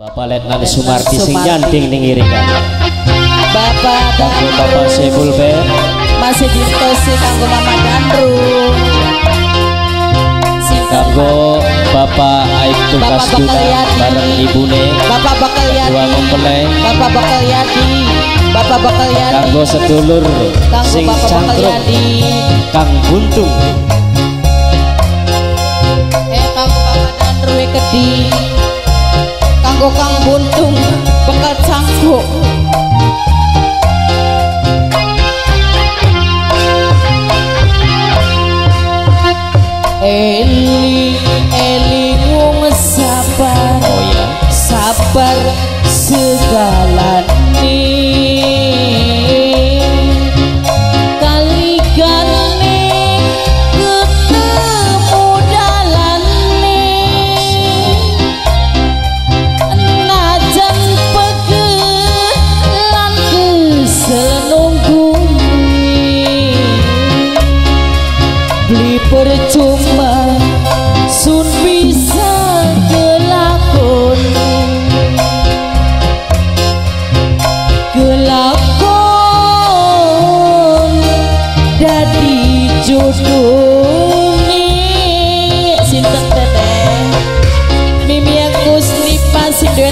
Bapak Letnan Sumardi sing nyanting ning iringan. Bapak Kanggo Bapak Sebul Be, masih distosi kanggo Mama Dandru kanggo Bapak Aibtu Kasduna bareng ibune Bapak Bakal dua Yadi mempelai Bapak Bakal Yadi. Bapak Bakal Yadi. Kanggo sedulur sing cangkruk Kang Buntung. Eh kanggo Bapak Dandru we kedi kokang buntung pengacangku el eh,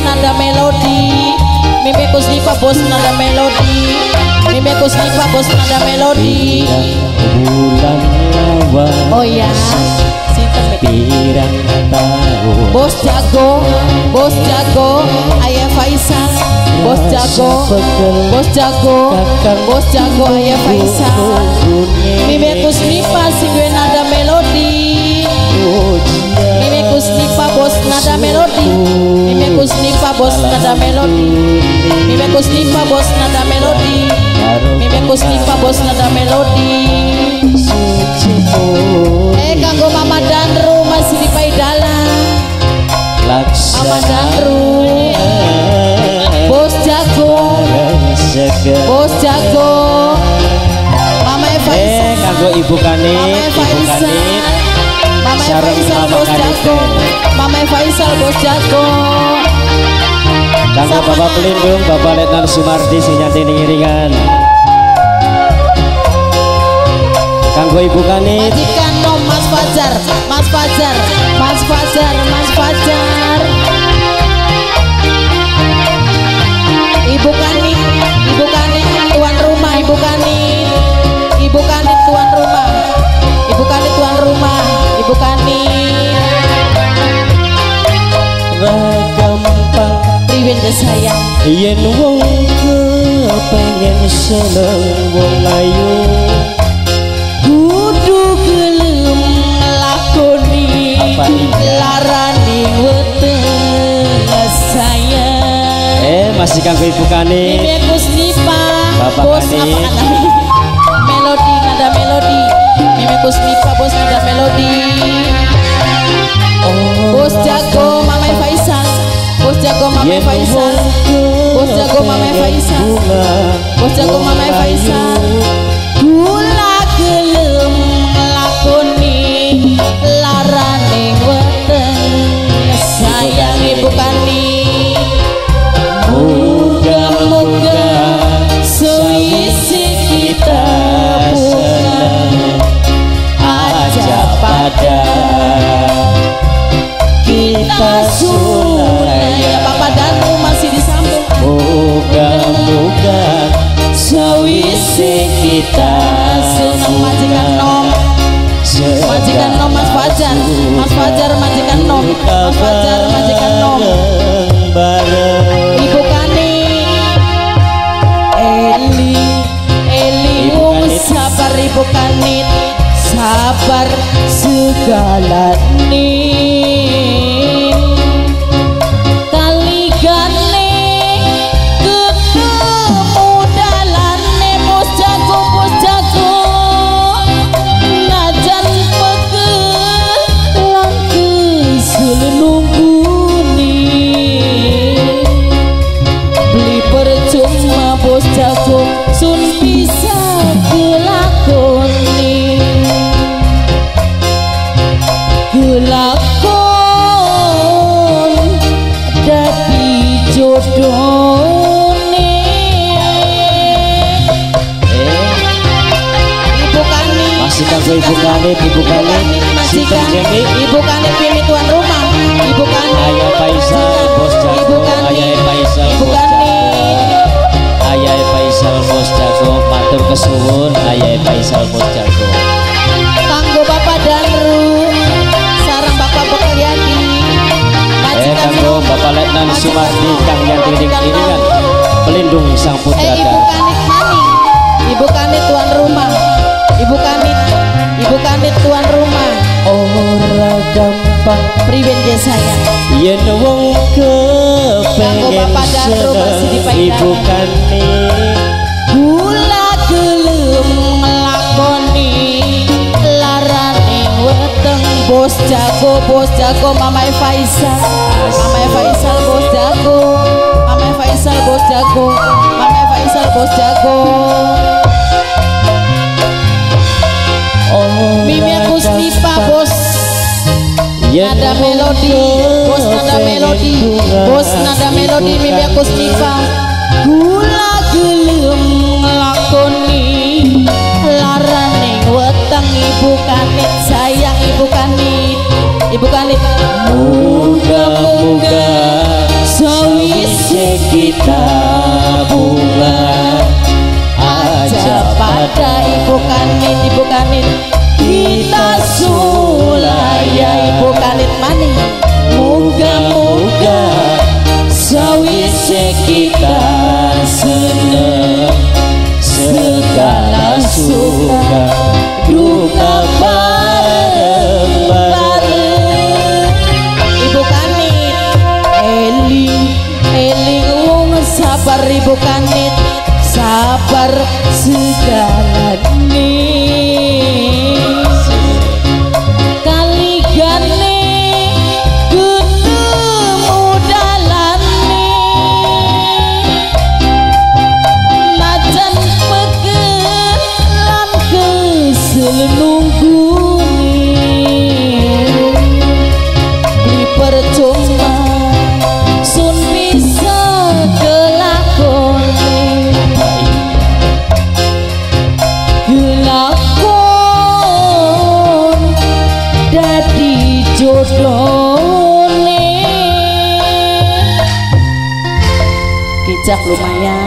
nada melodi Mimi aku snipa bos nada melodi Mimi aku snipa bos nada melodi bulan lawan Oh ya Bos jago, bos jago, ayah Faisal, bos jago, bos jago, bos jago, ayah Faisal. Mimi aku snipa si gue nada melodi. Mimi aku snipa bos nada melodi. Snipa bos nada melodi. Mimi aku snipa bos nada melodi. Mimi aku snipa bos nada melodi. Eh kanggo Mama Danru masih di Paidalan. Mama Danru, bos jago, bos jago. Mama Eva Eh, kanggo Ibu Kani, Mama Eva Ibu Kani, Mama Eva Sareng Isal Mama bos jago. Mama Eva Isal bos jago. Kanggo Sama- Bapak Pelindung, Bapak Letnan Sumardi sing nyanting ning iringan. Kanggo Ibu Kani, Majikan Mas Fajar, Mas Fajar, Mas Fajar. Sayang. yen wong pengen seneng wong ayu Kudu gelem lakoni Apa iya? larani weteng sayang. eh masih kanggo Ibu aku snipa Bapak Bos Kani. Bos jago Mama Yen Faisal wong Bos jago Mas Fajar majikan nom. Mas Fajar majikan nom. Ibu Kani Eli. Eli wong sabar Ibu Kanit. Sabar segala nih dilakon dadi jodoh ibu kani ibu kani ibu kani Ibu kani ibu kani pilih tuan rumah. Ibu kani ayah Faisal bos jago. Ayah Faisal ibu kani ayah Faisal bos jago. Matur kesuwun ayah Faisal bos jago. Letnan Sumardi, Kang Yanti Iringan. Pelindung sang putra Eh Ibu Kanit Mani Ibu Kanit tuan rumah. Ibu Kanit. Ibu Kanit tuan rumah. Ora gampang. Priwen sayang yen wong kepengen seneng ibu kani Bos jago, bos jago Mamai Faisal Mamai Faisal bos jago. Mamai Faisal bos jago. Mamai Faisal bos jago. Ora Mimi aku snipa bos. Nada melodi. Bos nada melodi. Bos nada melodi Mimi aku snipa Gula gelem ngelakoni. Larane weteng ibu kanit kita Kicak lumayan